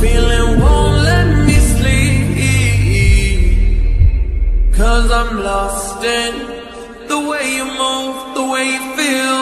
feeling won't let me sleep. Cause I'm lost in the way you move, the way you feel.